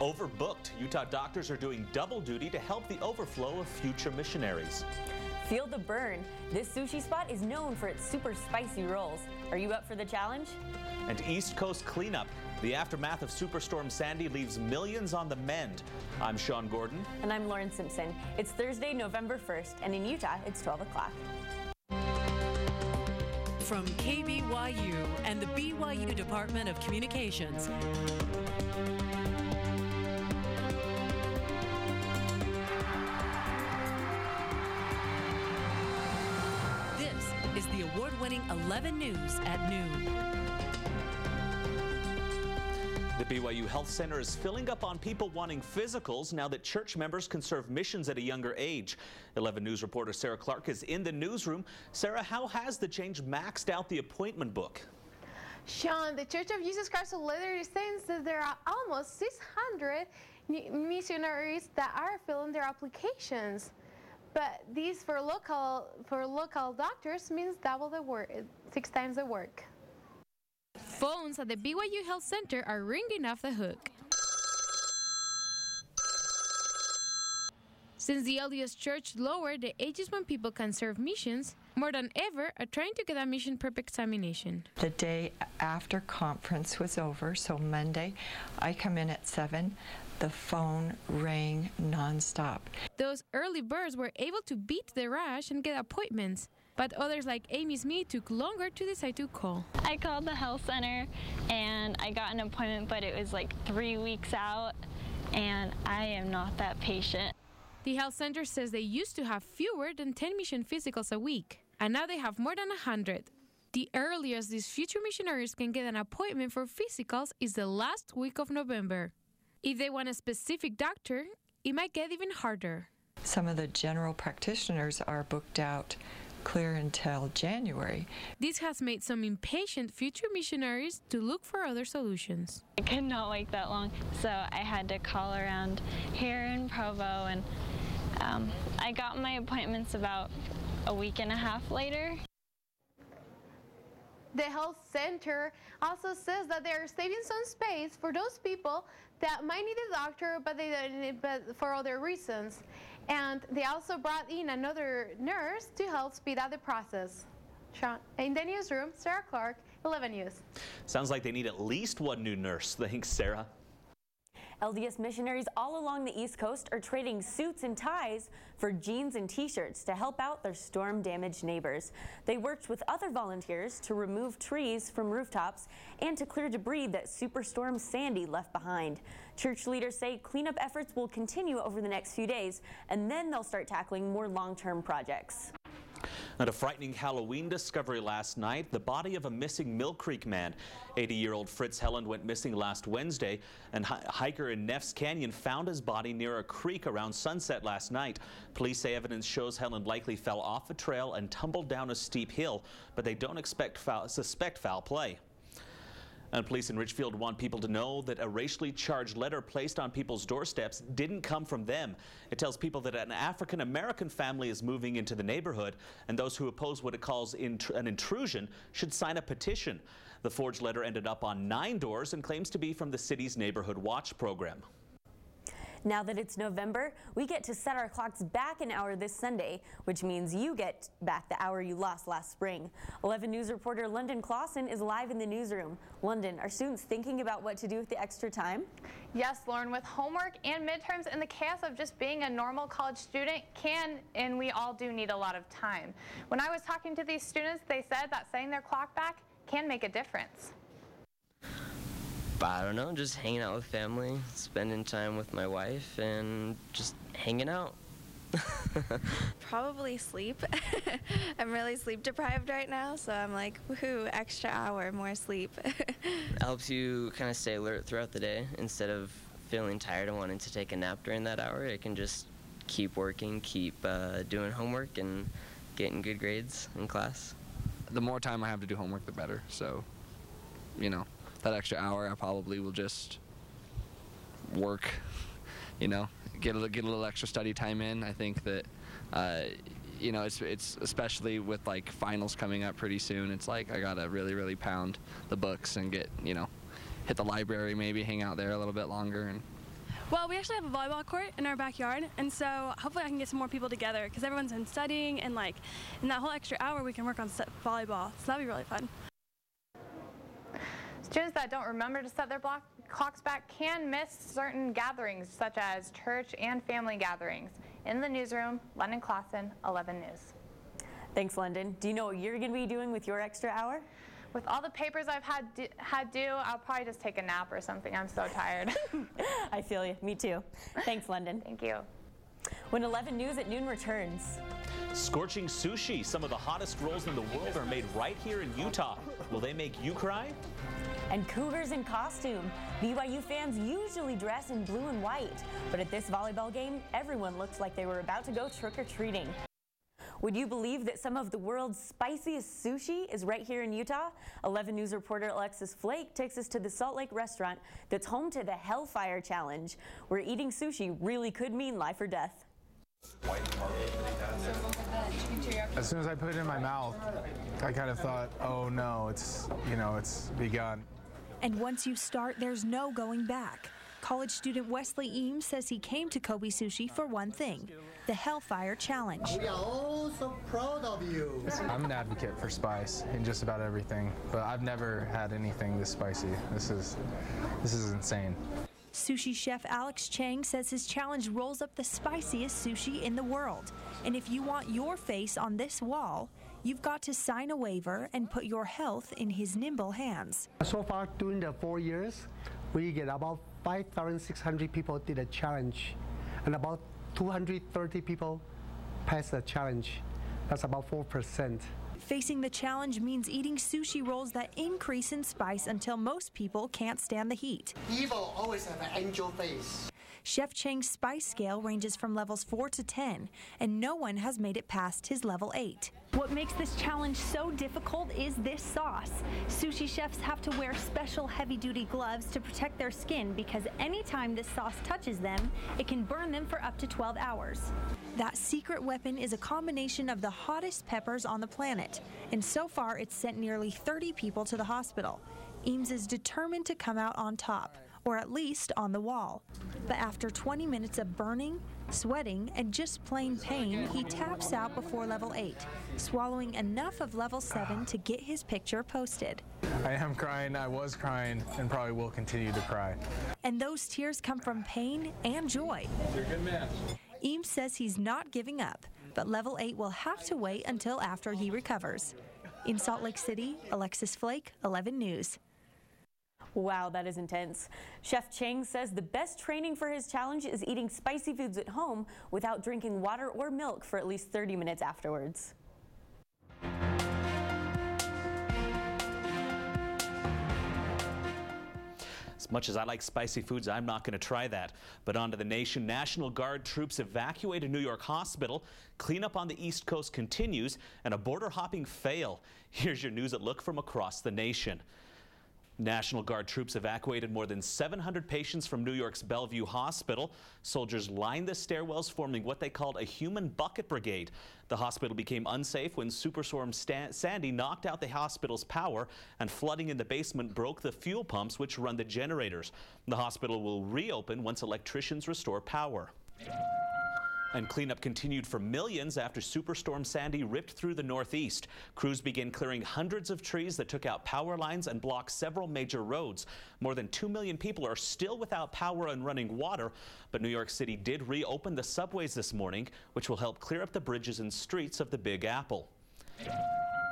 Overbooked, Utah doctors are doing double duty to help the overflow of future missionaries. Feel the burn. This sushi spot is known for its super spicy rolls. Are you up for the challenge? And East Coast cleanup. The aftermath of Superstorm Sandy leaves millions on the mend. I'm Sean Gordon. And I'm Lauren Simpson. It's Thursday, November 1st, and in Utah, it's 12 o'clock. From KBYU and the BYU Department of Communications. This is the award-winning 11 News at noon. The BYU Health Center is filling up on people wanting physicals now that church members can serve missions at a younger age. 11 News reporter Sarah Clark is in the newsroom. Sarah, how has the change maxed out the appointment book? Sean, the Church of Jesus Christ of Latter-day Saints says there are almost 600 missionaries that are filling their applications. But these for local for local doctors means double the work, six times the work. Phones at the BYU Health Center are ringing off the hook. Since the LDS Church lowered the ages when people can serve missions, more than ever are trying to get a mission prep examination. The day after conference was over, so Monday, I come in at 7. The phone rang nonstop. Those early birds were able to beat the rush and get appointments, but others like Amy Smith took longer to decide to call. I called the health center and I got an appointment, but it was like three weeks out, and I am not that patient. The health center says they used to have fewer than 10 mission physicals a week, and now they have more than 100. The earliest these future missionaries can get an appointment for physicals is the last week of November. If they want a specific doctor, it might get even harder. Some of the general practitioners are booked out clear until January. This has made some impatient future missionaries to look for other solutions. I could not wait that long, so I had to call around here in Provo, and um, I got my appointments about a week and a half later. The health center also says that they are saving some space for those people that might need a doctor, but they need, but for other reasons. And they also brought in another nurse to help speed up the process. In the newsroom, Sarah Clark, 11 News. Sounds like they need at least one new nurse. Thanks, Sarah. LDS missionaries all along the East Coast are trading suits and ties for jeans and t-shirts to help out their storm-damaged neighbors. They worked with other volunteers to remove trees from rooftops and to clear debris that Superstorm Sandy left behind. Church leaders say cleanup efforts will continue over the next few days, and then they'll start tackling more long-term projects. And a frightening Halloween discovery last night, the body of a missing Mill Creek man. 80-year-old Fritz Helland went missing last Wednesday, and a hiker in Neffs Canyon found his body near a creek around sunset last night. Police say evidence shows Helland likely fell off a trail and tumbled down a steep hill, but they don't expect foul, suspect foul play. And police in Richfield want people to know that a racially charged letter placed on people's doorsteps didn't come from them. It tells people that an African American family is moving into the neighborhood, and those who oppose what it calls int an intrusion should sign a petition. The forged letter ended up on nine doors and claims to be from the city's Neighborhood Watch program. Now that it's November, we get to set our clocks back an hour this Sunday, which means you get back the hour you lost last spring. 11 News reporter London Clausen is live in the newsroom. London, are students thinking about what to do with the extra time? Yes, Lauren, with homework and midterms and the chaos of just being a normal college student can, and we all do need a lot of time. When I was talking to these students, they said that setting their clock back can make a difference. I don't know, just hanging out with family, spending time with my wife, and just hanging out. Probably sleep. I'm really sleep deprived right now, so I'm like, woohoo, extra hour, more sleep. it helps you kind of stay alert throughout the day instead of feeling tired and wanting to take a nap during that hour. It can just keep working, keep uh, doing homework, and getting good grades in class. The more time I have to do homework, the better. So, you know, that extra hour, I probably will just work, you know, get a, get a little extra study time in. I think that, uh, you know, it's, it's especially with like finals coming up pretty soon. It's like I gotta really, really pound the books and get, you know, hit the library maybe, hang out there a little bit longer. And Well, we actually have a volleyball court in our backyard, and so hopefully I can get some more people together because everyone's been studying, and like in that whole extra hour we can work on volleyball. So that'd be really fun. Students that don't remember to set their block clocks back can miss certain gatherings such as church and family gatherings. In the newsroom, London Clausen, 11 News. Thanks, London. Do you know what you're going to be doing with your extra hour? With all the papers I've had do, had due, I'll probably just take a nap or something. I'm so tired. I feel you. Me too. Thanks, London. Thank you. When 11 News at noon returns. Scorching sushi. Some of the hottest rolls in the world are made right here in Utah. Will they make you cry? And Cougars in costume. BYU fans usually dress in blue and white, but at this volleyball game, everyone looked like they were about to go trick or treating. Would you believe that some of the world's spiciest sushi is right here in Utah? 11 News reporter Alexis Flake takes us to the Salt Lake restaurant that's home to the Hellfire Challenge, where eating sushi really could mean life or death. As soon as I put it in my mouth, I kind of thought, oh no, it's, you know, it's begun. And once you start, there's no going back. College student Wesley Eames says he came to Kobe Sushi for one thing the Hellfire Challenge. We are all so proud of you. I'm an advocate for spice in just about everything, but I've never had anything this spicy. This is, this is insane. Sushi chef Alex Chang says his challenge rolls up the spiciest sushi in the world. And if you want your face on this wall, you've got to sign a waiver and put your health in his nimble hands. So far, during the four years, we get about 5,600 people did a challenge, and about 230 people passed the challenge. That's about 4%. Facing the challenge means eating sushi rolls that increase in spice until most people can't stand the heat. Evil always have an angel face. Chef Chang's spice scale ranges from levels 4 to 10, and no one has made it past his level 8. What makes this challenge so difficult is this sauce. Sushi chefs have to wear special heavy duty gloves to protect their skin because anytime this sauce touches them, it can burn them for up to 12 hours. That secret weapon is a combination of the hottest peppers on the planet, and so far it's sent nearly 30 people to the hospital. Eames is determined to come out on top, or at least on the wall. But after 20 minutes of burning, sweating, and just plain pain, he taps out before level 8, swallowing enough of level 7 to get his picture posted. I am crying, I was crying, and probably will continue to cry. And those tears come from pain and joy. You're a good man. Eames says he's not giving up, but level 8 will have to wait until after he recovers. In Salt Lake City, Alexis Flake, 11 News. Wow, that is intense. Chef Chang says the best training for his challenge is eating spicy foods at home without drinking water or milk for at least 30 minutes afterwards. As much as I like spicy foods, I'm not going to try that. But on to the nation. National Guard troops evacuate a New York hospital. Cleanup on the East Coast continues, and a border hopping fail. Here's your news at look from across the nation. National Guard troops evacuated more than 700 patients from New York's Bellevue Hospital. Soldiers lined the stairwells, forming what they called a human bucket brigade. The hospital became unsafe when Superstorm Stan Sandy knocked out the hospital's power, and flooding in the basement broke the fuel pumps which run the generators. The hospital will reopen once electricians restore power. And cleanup continued for millions after Superstorm Sandy ripped through the Northeast. Crews began clearing hundreds of trees that took out power lines and blocked several major roads. More than 2 million people are still without power and running water, but New York City did reopen the subways this morning, which will help clear up the bridges and streets of the Big Apple.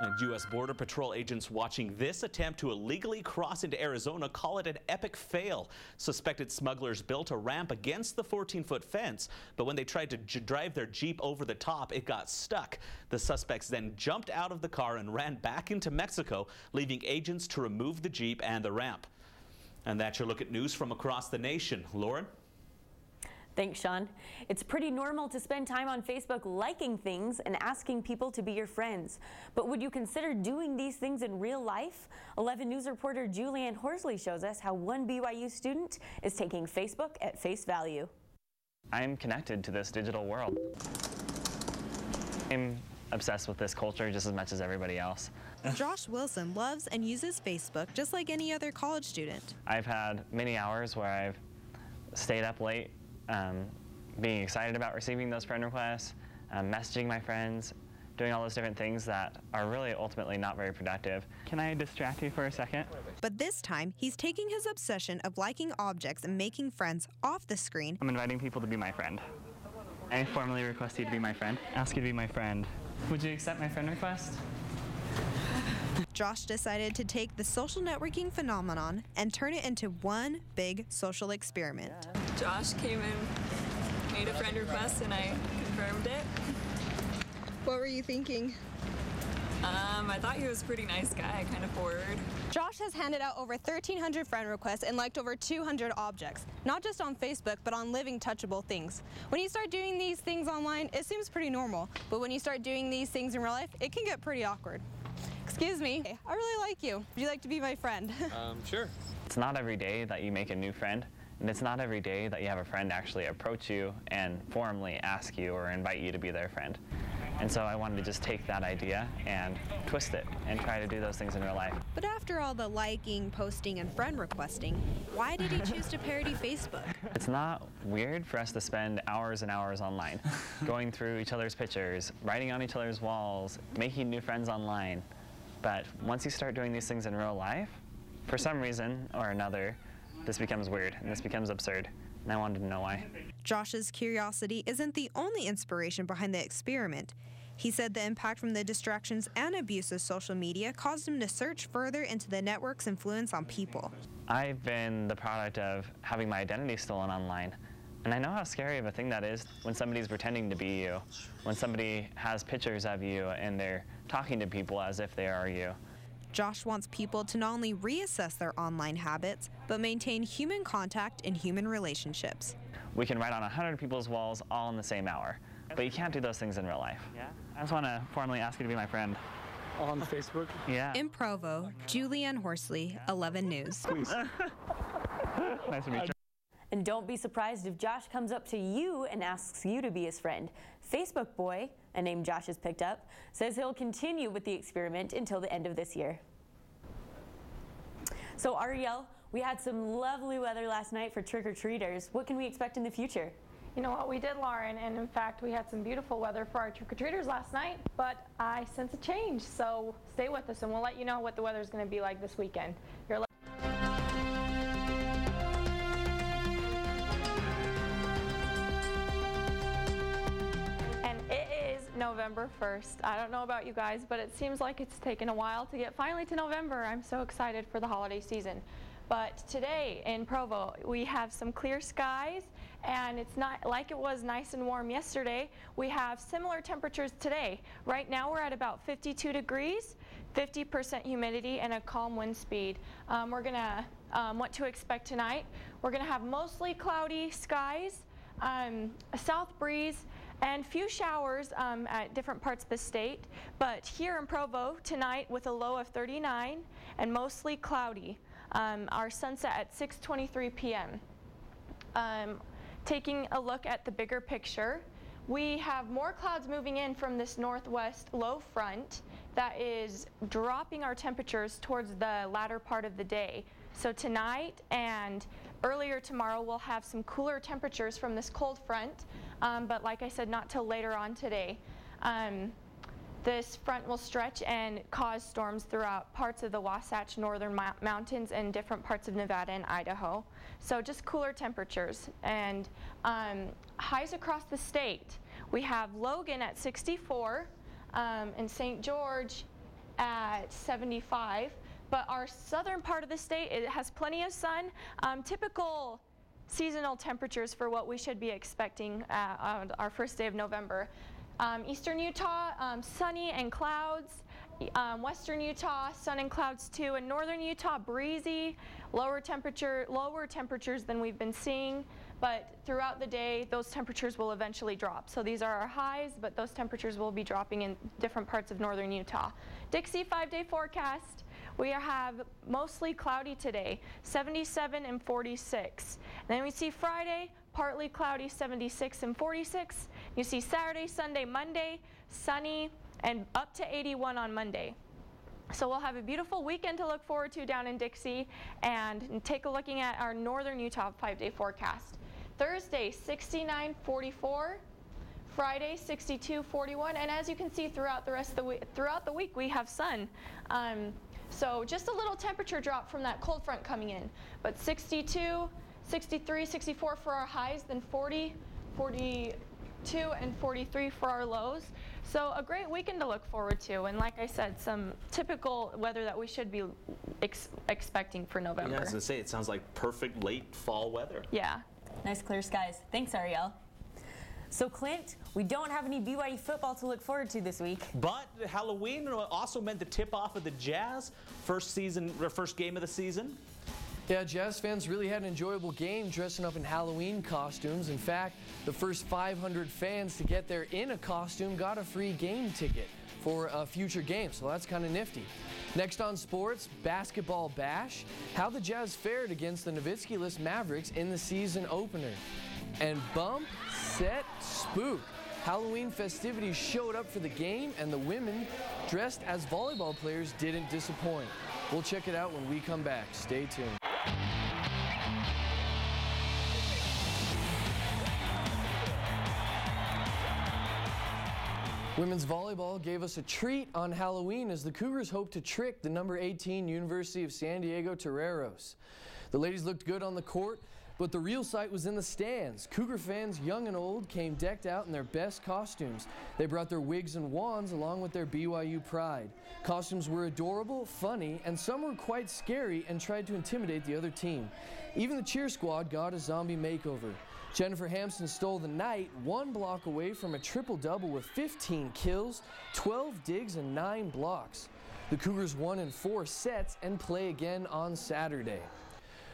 And U.S. Border Patrol agents watching this attempt to illegally cross into Arizona call it an epic fail. Suspected smugglers built a ramp against the 14-foot fence, but when they tried to drive their Jeep over the top, it got stuck. The suspects then jumped out of the car and ran back into Mexico, leaving agents to remove the Jeep and the ramp. And that's your look at news from across the nation. Lauren? Thanks, Sean. It's pretty normal to spend time on Facebook liking things and asking people to be your friends. But would you consider doing these things in real life? 11 News reporter Julianne Horsley shows us how one BYU student is taking Facebook at face value. I'm connected to this digital world. I'm obsessed with this culture just as much as everybody else. Josh Wilson loves and uses Facebook just like any other college student. I've had many hours where I've stayed up late, um, being excited about receiving those friend requests, um, messaging my friends, doing all those different things that are really ultimately not very productive. Can I distract you for a second? But this time, he's taking his obsession of liking objects and making friends off the screen. I'm inviting people to be my friend. I formally request you to be my friend. Ask you to be my friend. Would you accept my friend request? Josh decided to take the social networking phenomenon and turn it into one big social experiment. Josh came in, made a friend request, and I confirmed it. What were you thinking? Um, I thought he was a pretty nice guy, kind of forward. Josh has handed out over 1,300 friend requests and liked over 200 objects, not just on Facebook, but on living, touchable things. When you start doing these things online, it seems pretty normal, but when you start doing these things in real life, it can get pretty awkward. Excuse me, I really like you. Would you like to be my friend? Um, sure. It's not every day that you make a new friend, and it's not every day that you have a friend actually approach you and formally ask you or invite you to be their friend. And so I wanted to just take that idea and twist it and try to do those things in real life. But after all the liking, posting, and friend requesting, why did he choose to parody Facebook? It's not weird for us to spend hours and hours online, going through each other's pictures, writing on each other's walls, making new friends online. But once you start doing these things in real life, for some reason or another, this becomes weird and this becomes absurd. And I wanted to know why. Josh's curiosity isn't the only inspiration behind the experiment. He said the impact from the distractions and abuse of social media caused him to search further into the network's influence on people. I've been the product of having my identity stolen online. And I know how scary of a thing that is when somebody's pretending to be you, when somebody has pictures of you and they're talking to people as if they are you. Josh wants people to not only reassess their online habits, but maintain human contact in human relationships. We can write on 100 people's walls all in the same hour, but you can't do those things in real life. Yeah. I just want to formally ask you to be my friend. On Facebook? Yeah. In Provo, Julianne Horsley, 11 News. Please. nice to meet you. And don't be surprised if Josh comes up to you and asks you to be his friend. Facebook Boy, a name Josh has picked up, says he'll continue with the experiment until the end of this year. So, Ariel, we had some lovely weather last night for trick or treaters. What can we expect in the future? You know what we did, Lauren, and in fact, we had some beautiful weather for our trick or treaters last night, but I sense a change. So stay with us, and we'll let you know what the weather is going to be like this weekend. You're November 1st. I don't know about you guys, but it seems like it's taken a while to get finally to November. I'm so excited for the holiday season. But today in Provo, we have some clear skies and it's not like it was nice and warm yesterday. We have similar temperatures today. Right now we're at about 52 degrees, 50% humidity, and a calm wind speed. Um, we're gonna, um, what to expect tonight. We're gonna have mostly cloudy skies, um, a south breeze, and few showers um, at different parts of the state. But here in Provo tonight with a low of 39 and mostly cloudy. Um, our sunset at 6:23 p.m. Um, taking a look at the bigger picture, we have more clouds moving in from this northwest low front that is dropping our temperatures towards the latter part of the day. So tonight and earlier tomorrow we'll have some cooler temperatures from this cold front, um, but like I said, not till later on today. Um, this front will stretch and cause storms throughout parts of the Wasatch Northern Mo Mountains and different parts of Nevada and Idaho. So just cooler temperatures and um, highs across the state. We have Logan at 64 um, and St. George at 75. But our southern part of the state, it has plenty of sun. Um, typical seasonal temperatures for what we should be expecting uh, on our first day of November. Um, eastern Utah, um, sunny and clouds. Um, western Utah, sun and clouds too. And northern Utah, breezy, lower temperature, lower temperatures than we've been seeing. But throughout the day, those temperatures will eventually drop. So these are our highs, but those temperatures will be dropping in different parts of northern Utah. Dixie five-day forecast. We have mostly cloudy today, 77 and 46. Then we see Friday, partly cloudy, 76 and 46. You see Saturday, Sunday, Monday, sunny, and up to 81 on Monday. So we'll have a beautiful weekend to look forward to down in Dixie and take a looking at our northern Utah five-day forecast. Thursday, 69.44. Friday, 62.41. And as you can see throughout the rest of the week, throughout the week, we have sun. Um, so just a little temperature drop from that cold front coming in. But 62, 63, 64 for our highs, then 40, 42, and 43 for our lows. So a great weekend to look forward to. And like I said, some typical weather that we should be ex expecting for November. Yeah, I was gonna say it sounds like perfect late fall weather. Yeah. Nice clear skies. Thanks, Ariel. So, Clint, we don't have any BYU football to look forward to this week. But Halloween also meant the tip off of the Jazz first season, or first game of the season. Yeah, Jazz fans really had an enjoyable game dressing up in Halloween costumes. In fact, the first 500 fans to get there in a costume got a free game ticket for a future game, so that's kind of nifty. Next on sports, basketball bash, how the Jazz fared against the Nowitzki-less Mavericks in the season opener. And bump, set, spook. Halloween festivities showed up for the game, and the women, dressed as volleyball players, didn't disappoint. We'll check it out when we come back. Stay tuned. Women's volleyball gave us a treat on Halloween as the Cougars hope to trick the number 18 University of San Diego Toreros. The ladies looked good on the court, but the real sight was in the stands. Cougar fans, young and old, came decked out in their best costumes. They brought their wigs and wands along with their BYU pride. Costumes were adorable, funny, and some were quite scary and tried to intimidate the other team. Even the cheer squad got a zombie makeover. Jennifer Hamson stole the night one block away from a triple double with 15 kills, 12 digs, and 9 blocks. The Cougars won in four sets and play again on Saturday.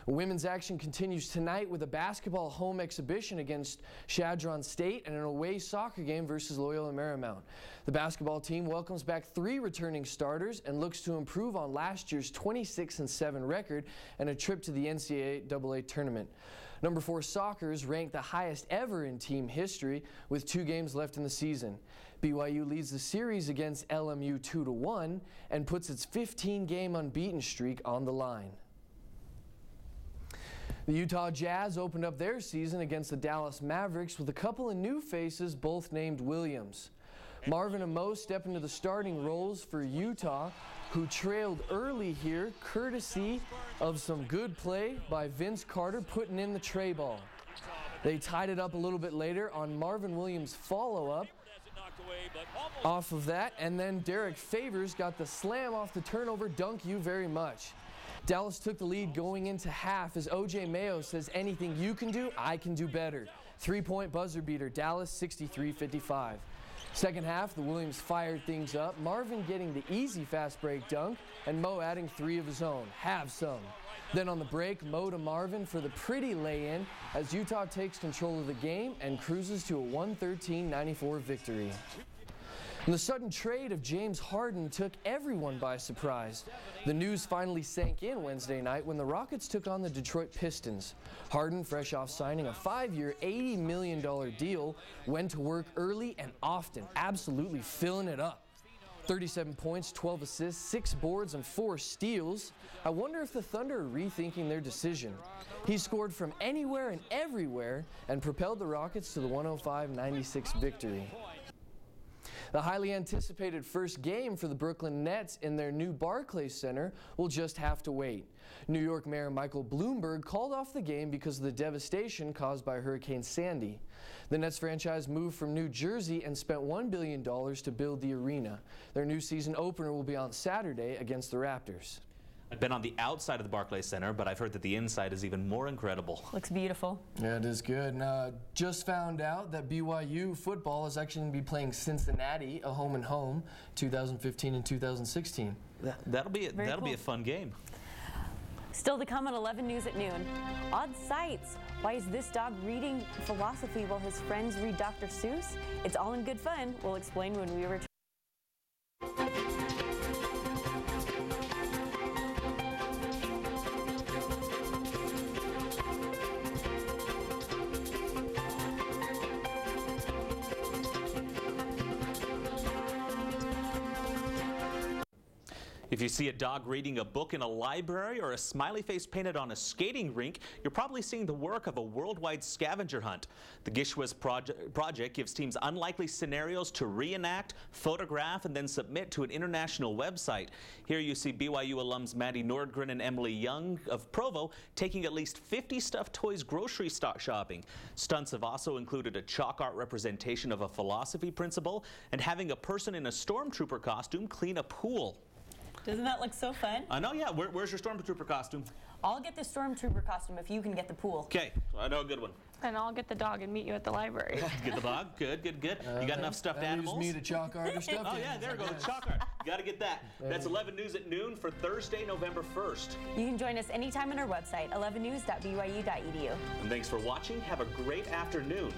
Women's action continues tonight with a basketball home exhibition against Chadron State and an away soccer game versus Loyola Marymount. The basketball team welcomes back three returning starters and looks to improve on last year's 26 and 7 record and a trip to the NCAA tournament. Number four soccer is ranked the highest ever in team history with two games left in the season. BYU leads the series against LMU 2 to 1 and puts its 15 game unbeaten streak on the line. The Utah Jazz opened up their season against the Dallas Mavericks with a couple of new faces, both named Williams. Marvin and Mo step into the starting roles for Utah, who trailed early here, courtesy of some good play by Vince Carter putting in the trey ball. They tied it up a little bit later on Marvin Williams' follow up off of that, and then Derrick Favors got the slam off the turnover. Dunk you very much. Dallas took the lead going into half as OJ Mayo says, anything you can do, I can do better. Three point buzzer beater, Dallas 63 55. Second half, the Williams fired things up. Marvin getting the easy fast break dunk, and Mo adding three of his own. Have some. Then on the break, Mo to Marvin for the pretty lay in as Utah takes control of the game and cruises to a 113 94 victory. And the sudden trade of James Harden took everyone by surprise. The news finally sank in Wednesday night when the Rockets took on the Detroit Pistons. Harden, fresh off signing a five year, $80 million deal, went to work early and often, absolutely filling it up. 37 points, 12 assists, 6 boards, and 4 steals. I wonder if the Thunder are rethinking their decision. He scored from anywhere and everywhere and propelled the Rockets to the 105 96 victory. The highly anticipated first game for the Brooklyn Nets in their new Barclays Center will just have to wait. New York Mayor Michael Bloomberg called off the game because of the devastation caused by Hurricane Sandy. The Nets franchise moved from New Jersey and spent $1 billion to build the arena. Their new season opener will be on Saturday against the Raptors. I've been on the outside of the Barclays Center, but I've heard that the inside is even more incredible. Looks beautiful. Yeah, it is good. And, uh, just found out that BYU football is actually going to be playing Cincinnati, a home and home, 2015 and 2016. That, that'll be a, Very that'll be a fun game. Still to come on 11 News at noon. Odd sights. Why is this dog reading philosophy while his friends read Dr. Seuss? It's all in good fun. We'll explain when we return. See a dog reading a book in a library or a smiley face painted on a skating rink, you're probably seeing the work of a worldwide scavenger hunt. The GISHWHES proje project gives teams unlikely scenarios to reenact, photograph, and then submit to an international website. Here you see BYU alums Maddie Nordgren and Emily Young of Provo taking at least 50 stuffed toys grocery stock shopping. Stunts have also included a chalk art representation of a philosophy principle and having a person in a stormtrooper costume clean a pool. Doesn't that look so fun? I know, yeah. Where, where's your stormtrooper costume? I'll get the stormtrooper costume if you can get the pool. Okay, I know a good one. And I'll get the dog and meet you at the library. get the dog. Good, good, good. Uh, you got enough stuffed that leaves animals? me to chalk art or stuffed Oh yeah, there we go. The chalk art. You got to get that. That's 11 News at noon for Thursday, November 1st. You can join us anytime on our website, 11news.byu.edu. And thanks for watching. Have a great afternoon.